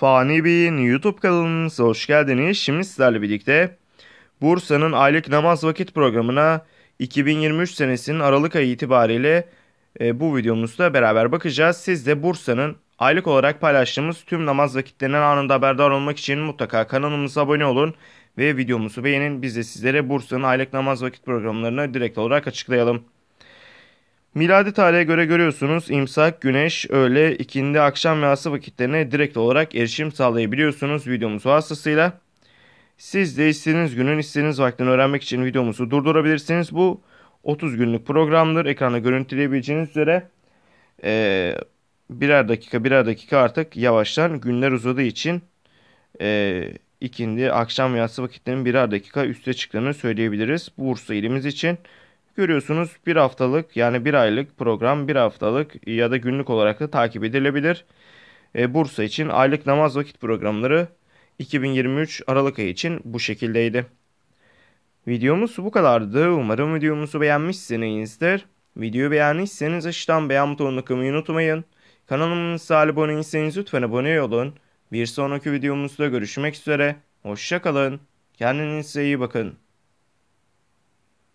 Fani Bey'in YouTube kanalınıza hoş geldiniz. Şimdi sizlerle birlikte Bursa'nın aylık namaz vakit programına 2023 senesinin Aralık ayı itibariyle e, bu videomuzda beraber bakacağız. Siz de Bursa'nın aylık olarak paylaştığımız tüm namaz vakitlerinden anında haberdar olmak için mutlaka kanalımıza abone olun ve videomuzu beğenin. Biz de sizlere Bursa'nın aylık namaz vakit programlarını direkt olarak açıklayalım. Miladi tarihe göre görüyorsunuz imsak, güneş, öğle, ikindi, akşam ve yatsı vakitlerine direkt olarak erişim sağlayabiliyorsunuz videomuz vasıtasıyla. Siz de istediğiniz günün istediğiniz vaktini öğrenmek için videomuzu durdurabilirsiniz. Bu 30 günlük programdır. Ekranda görüntüleyebileceğiniz üzere e, birer dakika birer dakika artık yavaştan günler uzadığı için e, ikindi, akşam ve yatsı vakitlerinin birer dakika üste çıktığını söyleyebiliriz. Bursa ilimiz için. Görüyorsunuz bir haftalık yani bir aylık program bir haftalık ya da günlük olarak da takip edilebilir. E, Bursa için aylık namaz vakit programları 2023 Aralık ayı için bu şekildeydi. Videomuz bu kadardı. Umarım videomuzu beğenmişsinizdir. Videoyu beğendiyseniz aşağıdan beğen butonuna kılmayı unutmayın. Kanalımıza abone değilseniz lütfen abone olun. Bir sonraki videomuzda görüşmek üzere. Hoşçakalın. Kendinize iyi bakın.